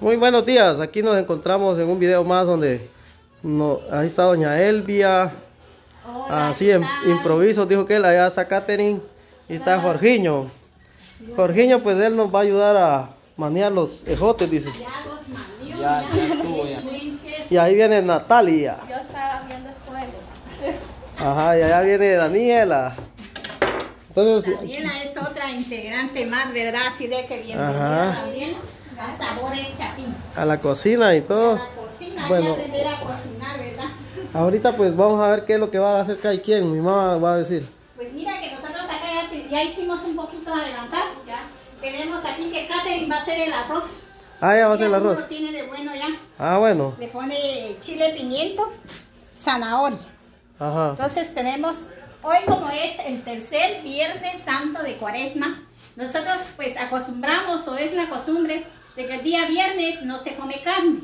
Muy buenos días, aquí nos encontramos en un video más donde no, ahí está doña Elvia, Hola, así ¿qué en improviso, dijo que él, allá está Katherine y está Jorgiño. Jorgiño pues él nos va a ayudar a manear los ejotes, dice. Ya los Ya, ya, estuvo. Y ahí viene Natalia, Yo estaba viendo el juego. ajá, y allá viene Daniela. Entonces, Daniela es otra integrante más, ¿verdad? Así de que bienvenida, Ajá. Daniela. A Sabores Chapín. a la cocina y A todo. la cocina, hay Bueno. que aprender a cocinar, ¿verdad? Ahorita pues vamos a ver qué es lo que va a hacer cada quien, mi mamá va a decir. Pues mira que nosotros acá ya, te- ya hicimos un poquito adelantado. Ya. Tenemos aquí que Katherine va a hacer el arroz. Ah, ya va a hacer el arroz. lo tiene de bueno ya. Ah, bueno, Le pone chile, pimiento, zanahoria. ajá. Entonces tenemos, hoy como es el tercer viernes santo de cuaresma, nosotros pues acostumbramos o es la costumbre de que el día viernes no se come carne,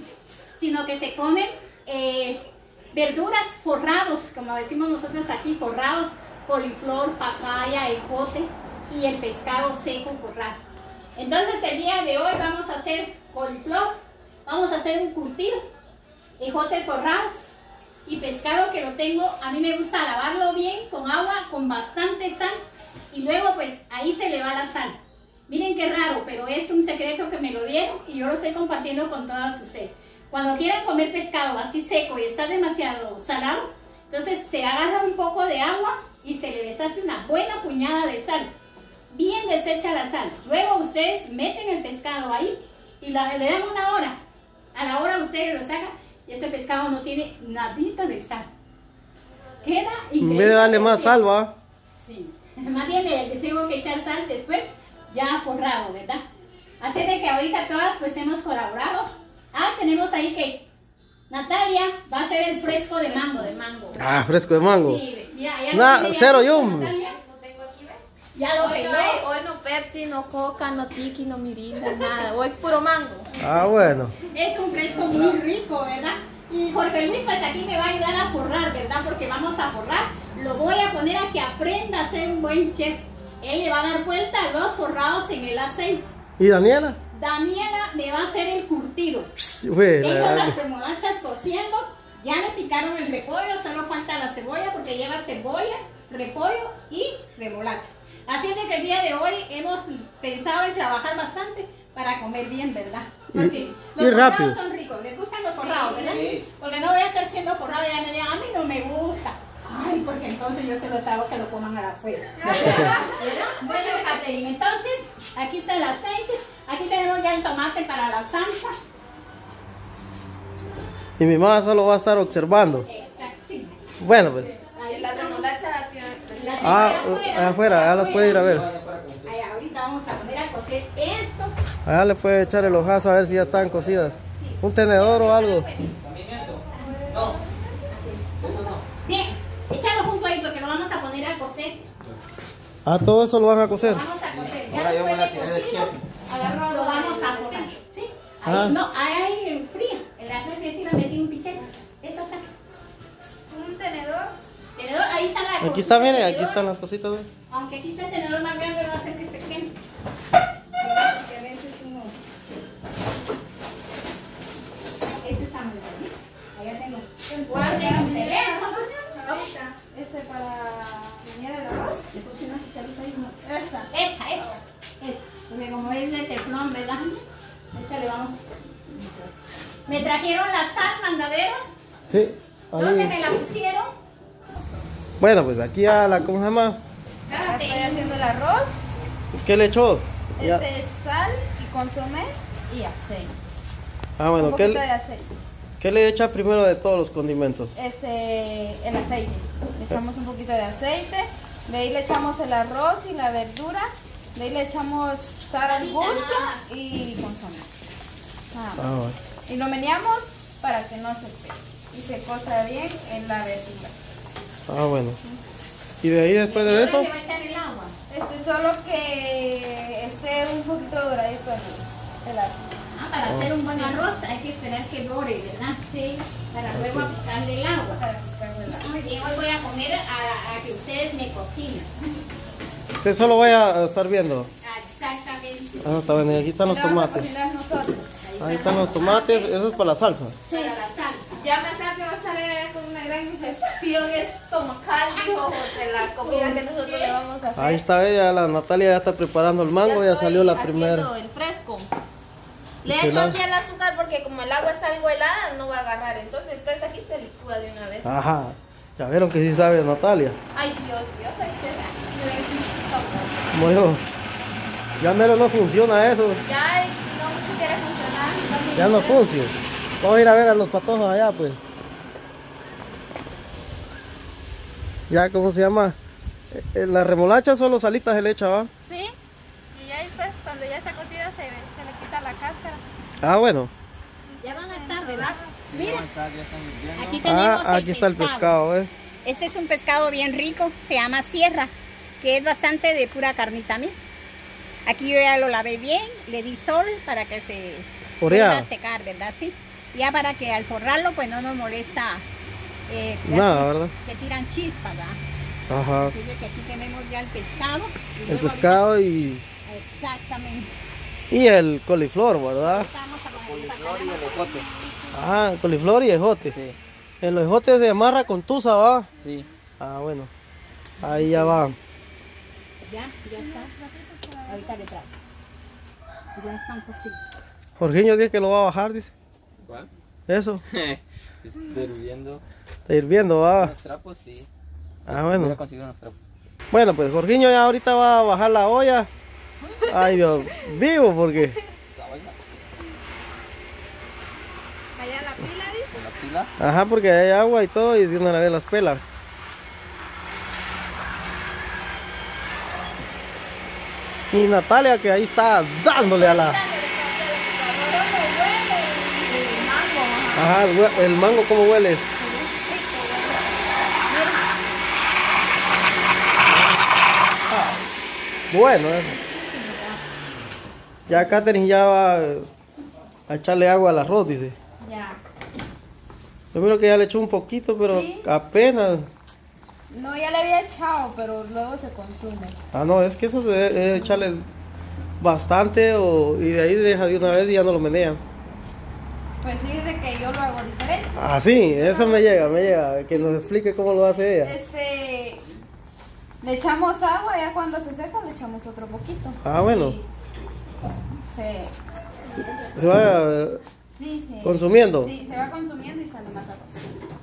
sino que se comen eh, verduras forrados, como decimos nosotros aquí, forrados, coliflor, papaya, ejote y el pescado seco forrado. Entonces el día de hoy vamos a hacer coliflor, vamos a hacer un curtido, ejotes forrados, y pescado que lo tengo, a mí me gusta lavarlo bien con agua, con bastante sal y luego pues ahí se le va la sal. Miren qué raro, pero es un me lo dieron y yo lo estoy compartiendo con todas ustedes. Cuando quieran comer pescado así seco y está demasiado salado, entonces se agarra un poco de agua y se le deshace una buena puñada de sal. Bien deshecha la sal. Luego ustedes meten el pescado ahí y la- le dan una hora. A la hora ustedes lo sacan y ese pescado no tiene nadita de sal. Queda En increíble. vez de darle más sal, va. Sí. Más bien le, le tengo que echar sal después, ya forrado, ¿verdad? Así de que ahorita todas pues hemos colaborado. Ah, tenemos ahí que Natalia va a hacer el fresco de mango. de mango. Ah, fresco de mango. Sí, mira, ya Na- lo tiene ya cero yum. Natalia. Ya lo Hoy no, hay, hoy no Pepsi, no Coca, no Tiki, no Mirinda, nada. Hoy puro mango. Ah, bueno. Es un fresco muy rico, ¿verdad? Y Jorge Luis pues aquí me va a ayudar a forrar, ¿verdad? Porque vamos a forrar. Lo voy a poner a que aprenda a ser un buen chef. Él le va a dar vuelta a los forrados en el aceite. ¿Y Daniela? Daniela me va a hacer el curtido. La Tengo las remolachas cociendo. Ya le picaron el repollo, solo falta la cebolla porque lleva cebolla, repollo y remolachas. Así es de que el día de hoy hemos pensado en trabajar bastante para comer bien, ¿verdad? Porque Y- los y rápido. son ricos, les gustan los forrados, ¿verdad? sí. Porque no voy a estar siendo forrado y ya me digan, a mí no me gusta. Ay, porque entonces yo se los hago que lo coman a la. ¿Verdad? Bueno, Catherine, entonces, aquí está el aceite. Aquí tenemos ya el tomate para la salsa. Y mi mamá solo va a estar observando. Exacto, sí. Bueno, pues. Ahí La remolacha la Ah, tengo allá afuera, allá las puede ir a ver. Ahí, ahorita vamos a poner a cocer esto. Allá le puede echar el ojazo a ver si ya están cocidas. Un tenedor o algo. ¿También esto? No. Eso no. Bien, échalo junto ahí porque lo vamos a poner a cocer. Ah, todo eso lo van a cocer. Lo vamos a cocer. Ya Ahora yo a de tirar el cocido, chef. Agarro lo vamos a forrar. ¿Sí? Ahí, Ah. No, ahí en fría. En la fría sí la metí un pichero. Eso saca. Un tenedor. Tenedor, ahí está la Aquí está, miren, aquí están las cositas. Aunque aquí está el tenedor más grande, no va a Sí. ¿Dónde me la pusieron? Bueno, pues aquí a la, ¿cómo se llama? Ya estoy haciendo el arroz. ¿Qué le echó? Ya. Este es sal y consomé y aceite. Ah, Un bueno, ¿qué, poquito de aceite. ¿qué le echa primero de todos los condimentos? Este, el aceite. Le echamos un poquito de aceite. De ahí le echamos el arroz y la verdura. De ahí le echamos sal al gusto y consomé. Ah, bueno. Y lo meneamos para que no se pegue y se cosa bien en la verdura. Ah, bueno. ¿Y de ahí después de eso? Ahora le va a echar el agua. Este, solo que esté un poquito doradito el, el arroz. Ah, para hacer un buen arroz hay que esperar que dore, ¿verdad? Sí, Para luego aplicarle el agua. para picarle el. Muy bien, hoy voy a poner a, a que ustedes me cocinen. Usted solo vaya a estar viendo. Exactamente. Ah, está bien. Y aquí están los Y tomates. Ahí están los tomates, eso es para la salsa. Sí. Para la salsa. Ya más tarde va a estar ella con una gran ingestión estomacal, dijo, de la comida que nosotros le vamos a hacer. Ahí está ella, la Natalia ya está preparando el mango, ya estoy salió la primera. el fresco. Le pelado. aquí el azúcar porque como el agua está algo helada, no va a agarrar. Entonces, entonces aquí se licúa de una vez. Ajá, ya vieron que sí sabe Natalia. Ay, Dios, Dios, chera. Como yo, ya mero no funciona eso, Ya no mucho quiere funcionar. ya no funciona. Vamos a ir a ver a los patojos allá, pues. Ya, ¿cómo se llama? Eh, eh, La remolacha solo salitas se le echa, ¿va? Sí. Y ya después, cuando ya está cocida, se, se le quita la cáscara. Ah, bueno. Ya van a estar, ¿verdad? Mira, aquí tenemos Ah, aquí está el pescado, ¿eh? Este es un pescado bien rico, se llama sierra, que es bastante de pura carnita mía. Aquí yo ya lo lavé bien, le di sol para que se Oreado. vuelva a secar, ¿verdad? Sí. Ya para que al forrarlo pues no nos molesta eh, Nada, ¿verdad? Que tiran chispas, ¿verdad? Ajá. Así que aquí tenemos ya el pescado. y El pescado y, Exactamente. y el coliflor, ¿verdad? Poner para Coliflor y el ejote. Ah, el coliflor y ejote. Sí, El ejote se amarra con tusa, ¿va? sí. Ah, bueno. Ahí ya va. Ya, ya está. Ahorita le traigo. Ya están cocidos. Jorginho dice que lo va a bajar, dice. ¿Cuál? Eso. Está hirviendo. Está hirviendo, va. Unos trapos, sí. Ah, bueno. conseguir unos trapos. Bueno, pues Jorginho ya ahorita va a bajar la olla. Ay, Dios, vivo porque. Allá la pila, dice. la pila. Ajá, porque hay agua y todo y de una vez las pelas. Y Natalia que ahí está dándole a la... Ajá, el, mango como huele. Bueno, eso. Ya Katherine ya va a echarle agua al arroz, dice. Ya. Yo miro que ya le echó un poquito, pero Sí. apenas. No, ya le había echado, pero luego se consume. Ah, no, es que eso se debe echarle bastante o, y de ahí deja de una vez y ya no lo menea. Pues sí, que yo lo hago diferente. Ah, sí, eso me llega, me llega. Que nos explique cómo lo hace ella. Este, le echamos agua, ya cuando se seca le echamos otro poquito. Ah, bueno. Y Se, Se va sí, sí. consumiendo. Sí, se va consumiendo y sale más arroz.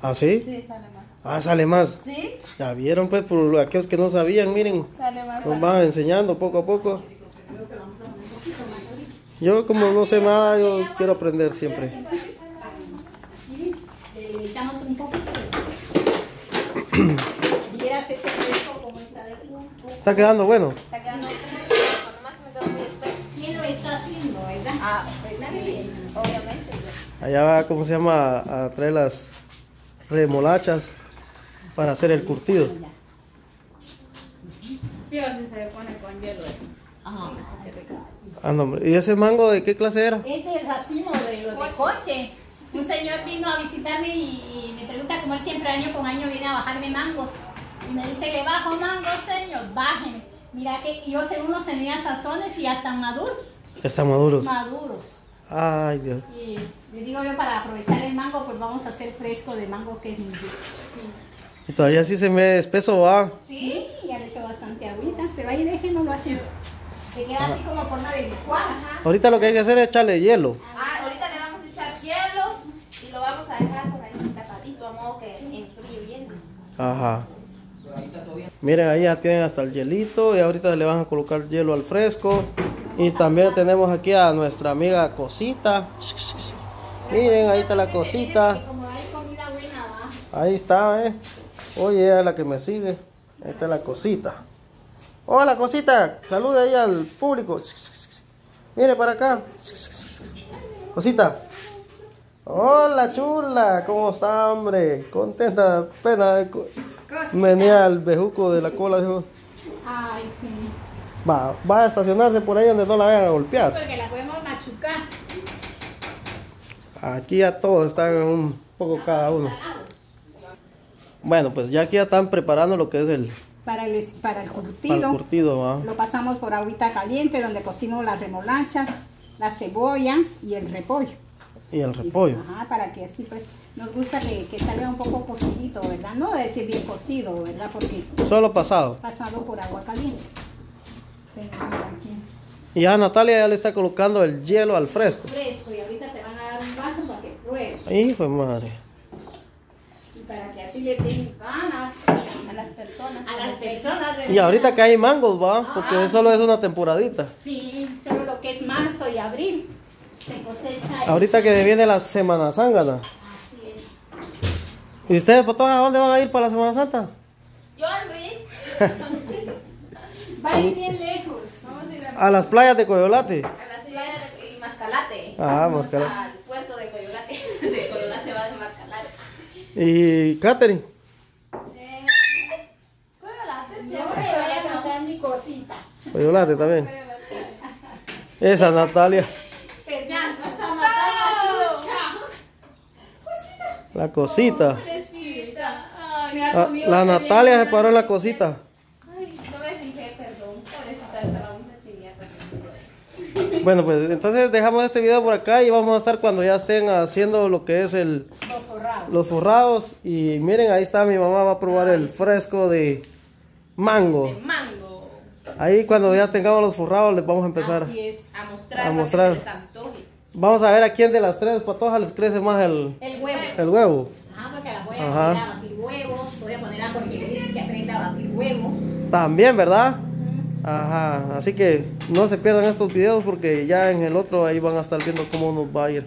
¿Ah, sí? Sí, sale más. Ah, sale más. Sí, Ya vieron, pues, por aquellos que no sabían, miren. sale más. Nos van enseñando poco a poco. Yo como no sé nada, yo quiero aprender siempre. Le echamos un poquito. Vieras ese fresco como está quedando bueno. Está quedando espeso. ¿Quién lo está haciendo, verdad? Ah, pues sí, obviamente. Allá va, ¿cómo se llama? A traer las remolachas para hacer el curtido. Peor si se pone con hielo eso. Ajá. Ah, no, hombre. ¿Y ese mango de qué clase era? Es del racimo de los de coche. Un señor vino a visitarme y, me pregunta cómo él siempre año con año viene a bajarme mangos. Y me dice, ¿le bajo mangos, señor? Bájeme. Mira que yo según los tenía sazones y ya están maduros. Están maduros. Maduros. Ay, Dios. Y le digo yo, para aprovechar el mango, pues vamos a hacer fresco de mango que es muy rico. Y todavía sí se me espeso, va. Sí, ya le echo bastante agüita, pero ahí déjenoslo así. Se queda así como forma de licuar. Ahorita lo que hay que hacer es echarle hielo. Ah, ahorita le vamos a echar hielo y lo vamos a dejar por ahí tapadito a modo que enfríe bien. Ajá. Miren, ahí ya tienen hasta el hielito y ahorita le van a colocar hielo al fresco. Y también tenemos aquí a nuestra amiga Cosita. Miren, ahí está la Cosita. Ahí está, ¿eh? Oye, es la que me sigue. Ahí está la Cosita. Hola, Cosita. Saluda ahí al público. Mire para acá. Cosita. Hola, chula. ¿Cómo está, hombre? Contenta, pena de co- menea el bejuco de la cola. dijo. Ay, sí. Va, va a estacionarse por ahí donde no la vayan a golpear. Porque la podemos machucar. Aquí ya todos están un poco cada uno. Bueno, pues ya aquí ya están preparando lo que es el, Para el, para para el curtido. Lo pasamos por agüita caliente donde cocino las remolachas. la cebolla y el repollo. Y el repollo. Ajá, para que así pues nos gusta que, que salga un poco cocidito, ¿verdad? No decir bien cocido, ¿verdad? Porque Solo pasado. pasado por agua caliente. Y ya Natalia ya le está colocando el hielo al fresco. Fresco y ahorita te van a dar un vaso para que pruebes. Hijo de madre. Y para que así le den ganas A las personas. a las personas de Y ahorita que hay mangos, va, porque solo es una temporadita. Sí, solo lo que es marzo y abril se cosecha. Ahorita que viene la Semana es. ¿Y ustedes, para todas, a dónde van a ir para la Semana Santa? Yo, Henry, Va a ir bien lejos. vamos a ir a, A las playas de Coyolate. a la ciudad de Mascalate. Ah, Mascalate. Al puerto de Coyolate. De Coyolate va a Mascalate. Y Katherine. Eh, Coyolate, No sí. me vaya a cantar mi cosita. Coyolate también. Esa Natalia. Ya, La cosita. Conmigo la Natalia se paró en la cosita. Bueno, pues entonces dejamos este video por acá y vamos a estar cuando ya estén haciendo lo que es el, Los forrados. los forrados. Y miren, ahí está, mi mamá va a probar el fresco de mango. De mango. Ahí cuando ya tengamos los forrados les vamos a empezar. Así es. A mostrar. A mostrar. Vamos a ver a quién de las tres patojas les crece más el, El huevo. El huevo. Ajá, porque las voy a Ajá. poner a batir huevos. Voy a poner a dice que aprenda a batir huevo. También, ¿verdad? Ajá, así que no se pierdan estos videos porque ya en el otro ahí van a estar viendo cómo nos va a ir.